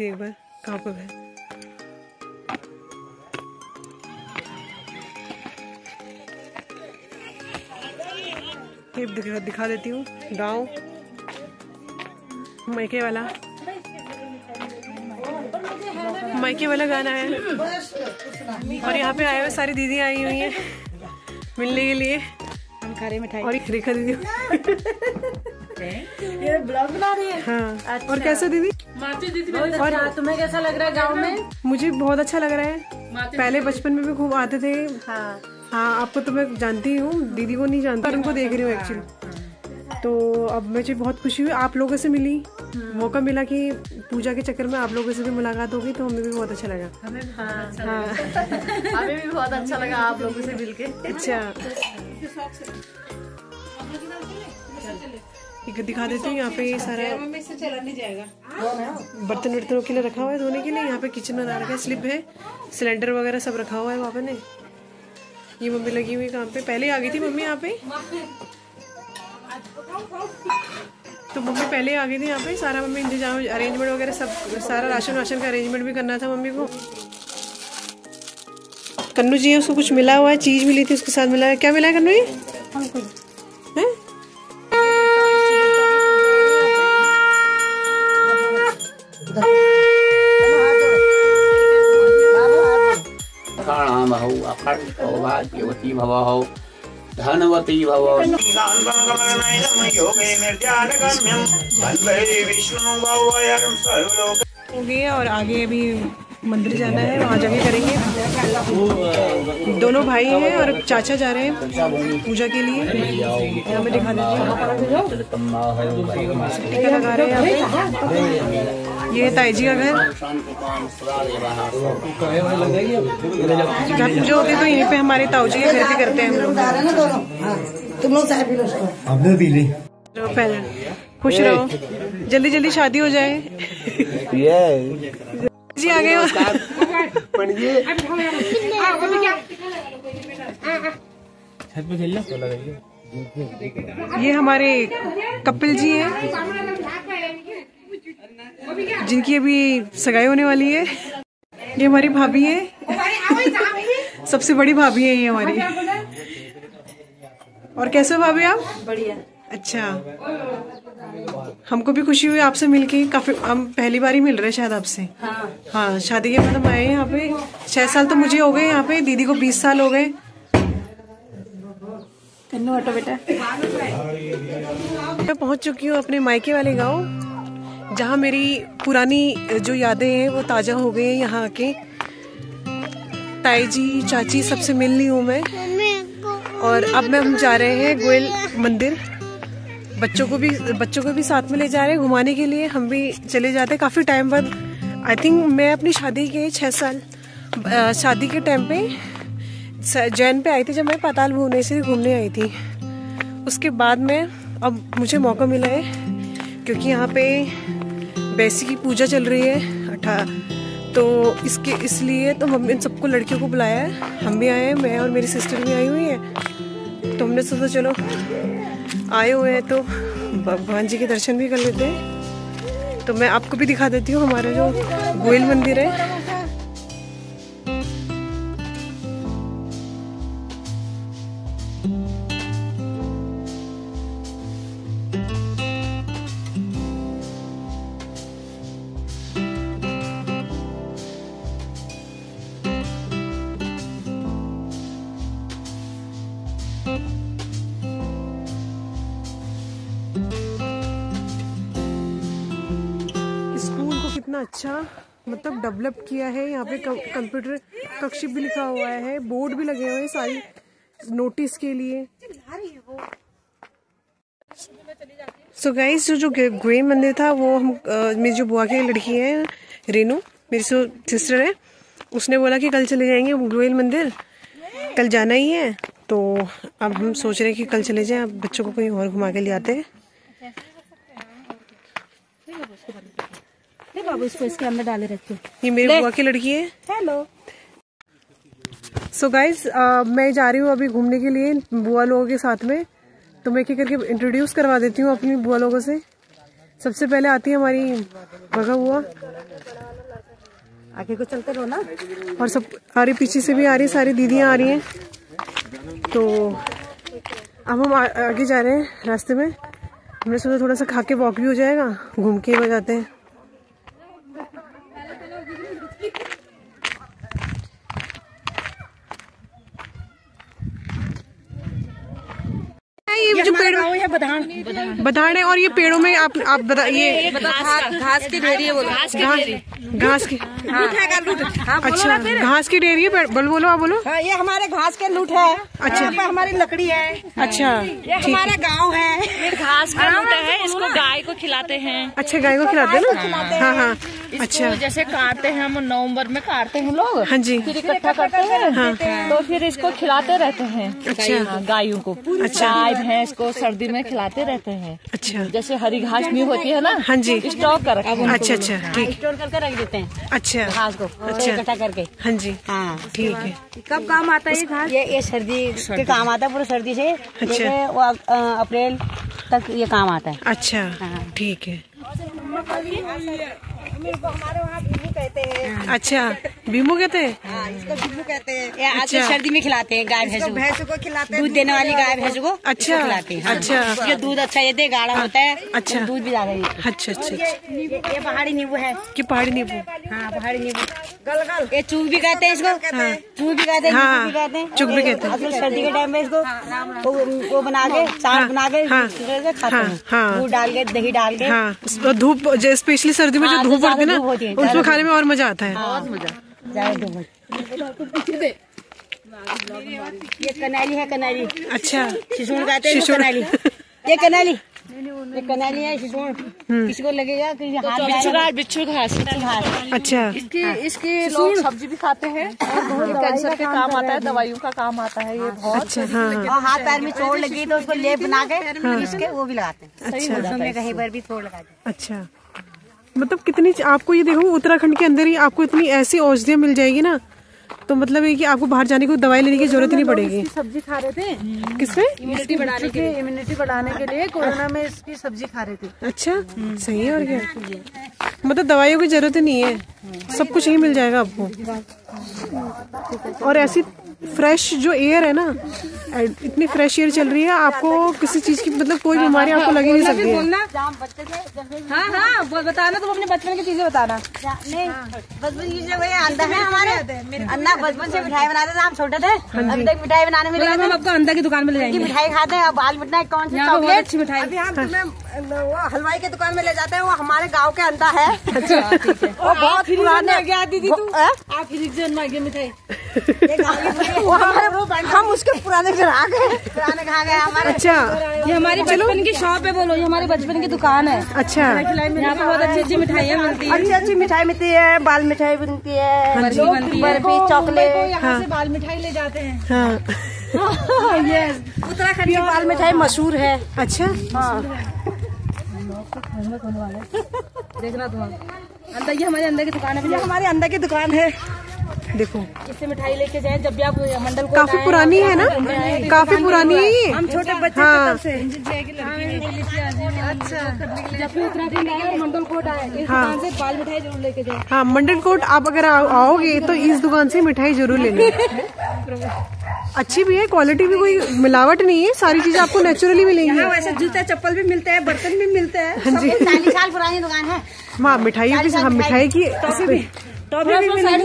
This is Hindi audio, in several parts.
है हूँ एक बार कहाँ पर है? ये दिखा, दिखा देती हूँ गाँव। मैके वाला। मैके वाला गाना है। और यहाँ पे आए हुए सारी दीदी आई हुई हैं मिलने के लिए। हम खारे मिठाई और एक रेखा दीदी। ये ब्लॉग बना रही है हाँ। और कैसे दीदी? बहुत अच्छा। तुम्हें कैसा लग रहा है गाँव में? मुझे बहुत अच्छा लग रहा है। पहले बचपन में भी खूब आते थे। हाँ। हाँ आपको तो मैं जानती हूँ। दीदी को नहीं जानती पर उनको देख रही हूँ एक्चुअली तो अब मुझे बहुत खुशी हुई। आप लोगों से मिली। मौका मिला कि पूजा के चक्कर में आप लोगों से भी मुलाकात होगी तो हमें भी बहुत अच्छा लगा। हमें भी हाँ हाँ। हमें भी बहुत अच्छा लगा आप लोगों से मिलके। अच्छा। दिखा देती हूँ यहाँ पे ये सारा से चला नहीं जाएगा। बर्तन वर्तनों के लिए रखा हुआ है धोने के लिए। यहाँ पे किचन बना रखा है स्लिप है। सिलेंडर वगैरह सब रखा हुआ है पापा ने। ये मम्मी लगी हुई काम पे। पहले आ गई थी मम्मी यहाँ पे। तो मम्मी पहले आ गई थी यहाँ पे। सारा मम्मी इंतज़ाम अरेंजमेंट वगैरह सब सारा राशन वाशन का अरेंजमेंट भी करना था मम्मी को। कन्नू जी है उसको कुछ मिला हुआ है? चीज़ मिली थी उसके साथ मिला है। क्या मिला है कन्नू जी? भवहौ धनवती भव हो है और आगे अभी मंदिर जाना है वहाँ जाके करेंगे। दोनों भाई हैं और चाचा जा रहे हैं पूजा के लिए। यहाँ पे दिखा दीजिए टीका लगा रहे हैं यहाँ पे। ये ताई जी का घर? घर पूजा होती है तो यहीं पे हमारे ताऊ जी के घर पे करते हैं हम लोग। तुम लोग चाय पी लो पी ली पहले खुश रहो। जल्दी जल्दी शादी हो जाए। जी आ गए हो। ये हमारे कपिल जी हैं। जिनकी अभी सगाई होने वाली है ये हमारी भाभी है। सबसे बड़ी भाभी है ये हमारी। और कैसे हो भाभी आप? बढ़िया। अच्छा। हमको भी खुशी हुई आपसे मिलके। काफ़ी हम पहली बार ही मिल रहे हैं शायद आपसे। हाँ। हाँ शादी के बाद हम आए यहाँ पे। छह साल तो मुझे हो गए यहाँ पे। दीदी को बीस साल हो गए। बेटा। मैं पहुँच चुकी हूँ अपने मायके वाले गाँव। जहाँ मेरी पुरानी जो यादें हैं वो ताज़ा हो गई हैं यहाँ आके। ताई जी चाची सबसे मिल ली हूँ मैं। और अब मैं हम जा रहे हैं गोयल मंदिर। बच्चों को भी बच्चों को भी साथ में ले जा रहे हैं घुमाने के लिए। हम भी चले जाते हैं। काफ़ी टाइम बाद आई थिंक मैं अपनी शादी के छः साल शादी के टाइम पे जैन पे आई थी जब मैं पाताल भुवनेश्वरी घूमने आई थी। उसके बाद में अब मुझे मौका मिला है। क्योंकि यहाँ पे बैसी की पूजा चल रही है, अठा तो इसके, इसलिए तो हम इन सबको लड़कियों को बुलाया है। हम भी आए हैं, मैं और मेरी सिस्टर भी आई हुई है। तो हमने सोचा, चलो, आए हुए हैं तो भगवान जी के दर्शन भी कर लेते हैं। तो मैं आपको भी दिखा देती हूँ, हमारा जो गोयल मंदिर है कितना अच्छा मतलब डेवलप किया है। यहाँ पे कंप्यूटर कक्ष भी लिखा हुआ है। बोर्ड भी लगे हुए हैं सारी नोटिस के लिए। सो so गाइस जो जो ग्वे मंदिर था, वो हम मेरी जो बुआ की लड़की है, रेनू, मेरी सो सिस्टर है, उसने बोला कि कल चले जाएँगे गोयल मंदिर। कल जाना ही है। तो अब हम सोच रहे हैं कि कल चले जाएँ, अब बच्चों को कहीं और घुमा के ले आते हैं ले बाबू इसको इसके अंदर डाले रखो ये मेरी बुआ की लड़की है? हेलो सो गाइज़ मैं जा रही हूँ अभी घूमने के लिए बुआ लोगों के साथ में। तो मैं क्या करके इंट्रोड्यूस करवा देती हूँ अपनी बुआ लोगों से। सबसे पहले आती है हमारी भगा बुआ। आगे को चलते रहो ना। और सब आ रही पीछे से भी आ रही है सारी दीदियाँ आ रही हैं। तो अब हम आगे जा रहे हैं रास्ते में। हमने सोचा थोड़ा सा खा के वॉक भी हो जाएगा घूम के वह जाते हैं। ये जो पेड़ ये बधान। बधाड़ है और ये पेड़ों में आप आप बता ये घास की ढेरी है बोलो। घास घास की लूट है लूट। हाँ अच्छा घास की डेरी है बोल बोलो आप बोलो। हाँ, ये हमारे घास के लूट है। अच्छा। हमारी लकड़ी है। अच्छा ये हमारा गाँव है। घास का लूट है इसको गाय को खिलाते हैं। अच्छा गाय को खिलाते हैं ना? हाँ हाँ। अच्छा। जैसे काटते हैं हम नवंबर में काटते हैं लोग। हाँ जी। फिर इकट्ठा करते हैं। तो फिर इसको खिलाते रहते हैं। अच्छा। हाँ, गायों को। अच्छा। गाय भैंस को सर्दी में खिलाते रहते हैं। अच्छा। जैसे हरी घास नहीं होती है ना हाँ जी। स्टॉक कर रखा है। अच्छा अच्छा ठीक। स्टोर करके रख देते हैं। अच्छा। घास को अच्छा। इकट्ठा करके। हाँ जी। हाँ। ठीक है। कब काम आता है घास? ये ये सर्दी के काम आता है पूरे सर्दी से। अच्छा। अप्रैल तक ये काम आता है। अच्छा। ठीक है। हमारे वहाँ भीमू कहते हैं। अच्छा भीमू कहते हैं? हाँ, इसको भीमू कहते हैं। अच्छा। सर्दी में खिलाते हैं गाय भैंस भैंस को खिलाते हैं दूध देने वाली गाय भैंस को अच्छा। खिलाते हैं। हाँ। अच्छा। ये दूध अच्छा देते गाढ़ा होता है। अच्छा। दूध भी ज़्यादा अच्छा अच्छा ये ये ये पहाड़ी नींबू है। कि पहाड़ी नींबू? हाँ पहाड़ी नींबू। गलगल। ये चूक भी कहते हैं इसको। चूक भी कहते हैं हाँ, भी कहते हैं। चूक भी कहते हैं। सर्दी के टाइम में इसको वो, वो बना के चाट बना के हाँ, खाते हाँ, हैं हाँ। दूध डाल के दही डाल के। हाँ धूप स्पेशली सर्दी में जो हाँ, धूप तो है होती ना है, उसमें खाने में और मज़ा आता है। बहुत मज़ा। ज़्यादा धूप होती है। ये कनाली है कनाली। अच्छा। शिशुण हैं कनाली। ये कनाली। ये कनाली है शिशुण किसी को लगेगा कि हाथ बिच्छू घास बिच्छू घास अच्छा। इसकी इसकी लोग सब्ज़ी भी खाते हैं और ये कैंसर के काम आता है दवाइयों का काम आता है ये बहुत अच्छा हाँ। हाँ। हाथ पैर में चोट लगी तो उसको लेप बना के इसके वो भी लगाते हैं। अच्छा। कहीं पर भी चोट लगाते हैं अच्छा। मतलब कितनी आपको ये देखो उत्तराखंड के अंदर ही आपको इतनी ऐसी औषधियाँ मिल जाएगी ना तो मतलब ये कि आपको बाहर जाने की दवाई लेने की ज़रूरत नहीं पड़ेगी। सब्ज़ी खा रहे थे? किसमें इम्यूनिटी बढ़ाने के लिए। इम्यूनिटी बढ़ाने के लिए कोरोना में इसकी सब्ज़ी खा रहे थे। अच्छा सही है और क्या? मतलब दवाइयों की ज़रूरत ही नहीं है। सब कुछ यही मिल जाएगा आपको। और ऐसी फ्रेश जो एयर है ना इतनी फ्रेश एयर चल रही है आपको किसी चीज़ की मतलब कोई बीमारी आपको लगी नहीं सकती है। हाँ हाँ वो बताना तुम अपने बचपन की चीज़ें बताना। नहीं बचपन की चीज़ें वही है हमारे। अन्ना बचपन से मिठाई बनाते थे हम छोटे थे। अभी तक मिठाई बनाने में हम आपको अंदर की दुकान में ले जाएँगे। मिठाई खाते हैं और बाल मिठाई कौन सी चॉकलेट? अच्छी मिठाई। हलवाई के दुकान में ले जाते हैं वो हमारे गाँव के अंडा है। वो बहुत पुराने क्या दीदी तू? आप फिर जन्मा गया मिठाई। हम उसके पुराने ग्राहक हैं पुराने ग्राहक हैं हमारे अच्छा। ये हमारी बचपन की शॉप है बोलो ये हमारी बचपन की दुकान है। अच्छा। यहाँ पे बहुत अच्छी अच्छी मिठाइयाँ मिलती है। अच्छी अच्छी मिठाई मिलती है बाल मिठाई बनती है बर्फ़ी है। बर्फ़ी चॉकलेट। यहाँ से बाल मिठाई ले जाते हैं। हाँ। उत्तराखंड की बाल मिठाई मशहूर है। अच्छा। देखना तुम अंदर ये हमारे अंदर की दुकान है ये हमारे अंदर की दुकान है। देखो। इससे मिठाई लेके जाए जब भी आप मंडल काफ़ी पुरानी है ना? काफ़ी पुरानी। है हम छोटे बच्चे हाँ से। अच्छा। जब भी उत्तराखंड आए मंडल कोट आए। इस हाँ। दुकान से बाल मिठाई ज़रूर लेके जाए। हाँ मंडल कोट आप अगर आओगे तो इस दुकान से मिठाई ज़रूर लेना अच्छी भी है क्वालिटी भी कोई मिलावट नहीं है सारी चीज़ें आपको नेचुरली मिलेंगी। वैसे जूते चप्पल भी मिलते हैं बर्तन भी मिलते हैं। हाँ जी। साल पुरानी दुकान है। हाँ मिठाइयों की हम मिठाई की टॉफी भी साइड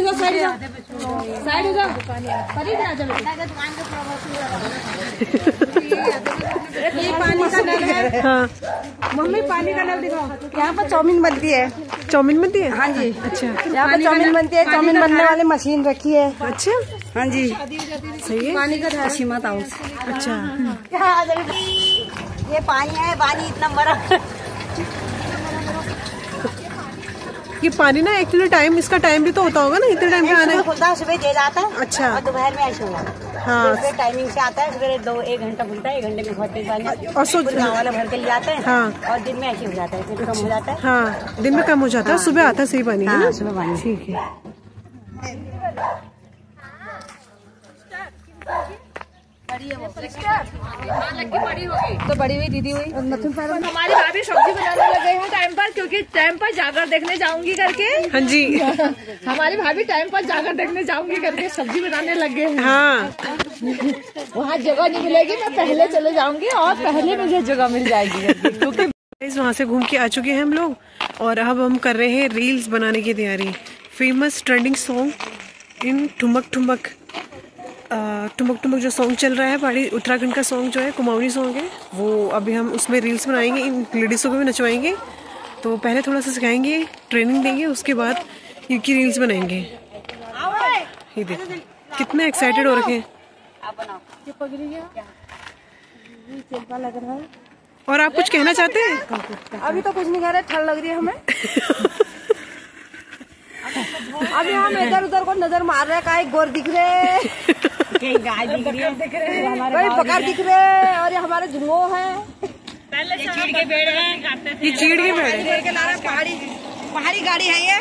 ये पानी का नल है। हाँ। मम्मी पानी का नल दिखाओ। यहाँ पर चाउमीन बनती है। चाउमीन बनती है? हाँ जी। अच्छा। यहाँ पर चाउमीन बनती है। चाउमीन बनने वाली मशीन रखी है। अच्छा। हाँ जी। सही है। पानी का सीमा हाउस अच्छा। ये पानी है। पानी इतना बड़ा। ये पानी ना एक्चुअली टाइम इसका टाइम भी तो होता होगा ना इतने टाइम पे आना सुबह है। है सुबह दे जाता है अच्छा। और दोपहर में ऐसे हो जाता है। हाँ। सुबह टाइमिंग से आता है सुबह दो एक घंटा खुलता है एक घंटे में बहुत तेज पानी और सो गाँव वाले भर के लिए आते हैं हाँ। और दिन में ऐसे हो जाता है फिर कम हो जाता है। हाँ दिन में कम हो जाता है सुबह आता है सही पानी है ना? हाँ, सुबह पानी। ठीक है। तो बड़ी हुई दीदी हुई। हमारी भाभी सब्ज़ी बनाने लगे हैं टाइम पर क्योंकि टाइम पर जाकर देखने जाऊँगी करके। हाँ जी। हमारी भाभी टाइम पर जाकर देखने जाऊँगी करके सब्ज़ी बनाने लगे हैं। हाँ। वहाँ जगह नहीं मिलेगी मैं पहले चले जाऊँगी और पहले मुझे जगह मिल जाएगी। क्योंकि गाइस वहाँ से घूम के आ चुके हैं हम लोग और अब हम कर रहे हैं रील्स बनाने की तैयारी। फ़ेमस ट्रेंडिंग सॉन्ग इन ठुमक ठुमक। ठुमक ठुमक जो सॉन्ग चल रहा है पहाड़ी उत्तराखंड का सॉन्ग जो है कुमाऊनी सॉन्ग है वो अभी हम उसमें रील्स बनाएँगे इन लेडीज़ों को भी नचवाएँगे। तो पहले थोड़ा सा सिखाएँगे ट्रेनिंग देंगे उसके बाद इनकी रील्स बनाएँगे। ये देखो कितने एक्साइटेड हो रखे हैं। और आप कुछ कहना चाहते हैं? अभी तो कुछ नहीं कह रहे ठंड लग रही है हमें। अभी हम इधर उधर को नज़र मार रहे हैं गोर दिख रहे कहीं गाय दिख रही है। कहीं बकर दिख रहे हैं और ये हमारे जुमो है। ये चीड़ के पेड़ है। पहाड़ी पहाड़ी गाड़ी है ये।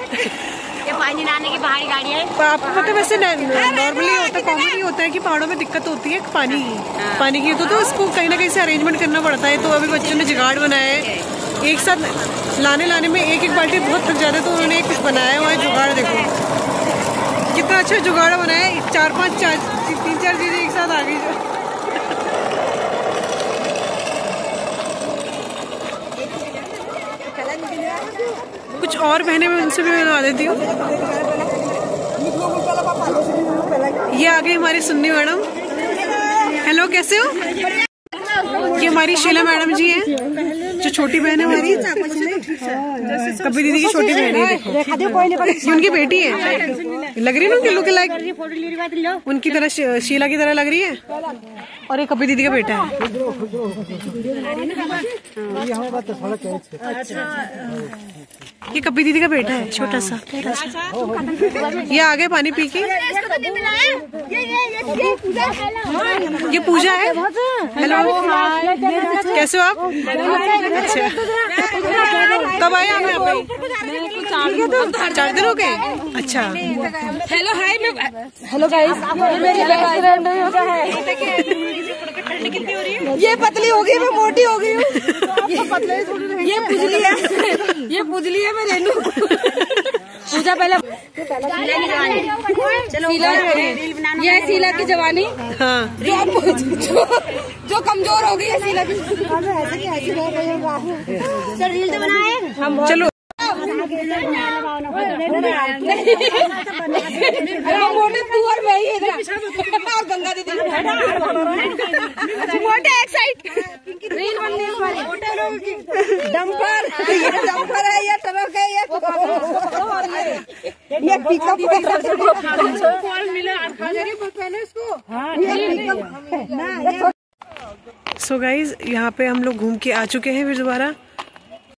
ये पानी लाने की पहाड़ी गाड़ी है। आपको पता है वैसे नॉर्मली होता कॉमन होता है कि पहाड़ों में दिक्कत होती है पानी की। पानी की तो, तो इसको कहीं ना कहीं से अरेंजमेंट करना पड़ता है तो अभी बच्चों ने जुगाड़ बनाया है। एक साथ लाने लाने में एक एक बाल्टी बहुत थक जाते हैं तो उन्होंने कुछ बनाया हुआ है जुगाड़ देखो। कितना अच्छा जुगाड़ बनाया है चार पाँच चार तीन चार चीज़ें एक साथ आ गई जो। कुछ और बहने में उनसे भी बनवा देती हूँ। ये आ गई हमारी सुन्नी मैडम। हेलो, कैसे हो? ये हमारी शीला मैडम जी हैं, जो छोटी बहन है हमारी। कभी दीदी की छोटी बहन है उनकी बेटी है। लग रही है ना उनकी लुक लाइक उनकी तरह शीला की तरह लग रही है? और ये कभी दीदी का बेटा है? ये कभी दीदी का बेटा है छोटा सा। ये आ गए पानी पी के? ये पूजा है हेलो कैसे हो आप? अच्छा कब आए आप यहाँ पे चार दिन हो गए अच्छा हेलो हाय मैं हेलो गाइस ये मेरी बेस्ट फ्रेंड है ये पतली हो गई मैं मोटी हो गई हूँ ये पुजली है ये पुजली है मैं रेनू पूजा पहले चलो ये है। शीला की जवानी। हाँ। जो जो, जो कमज़ोर हो गई है शीला की। सर रील तो बनाए। चलो। हम और मैं ही ये ट्रक है ये ये पिकअप सो गाइज़ यहाँ पे हम लोग घूम के आ चुके हैं फिर दोबारा।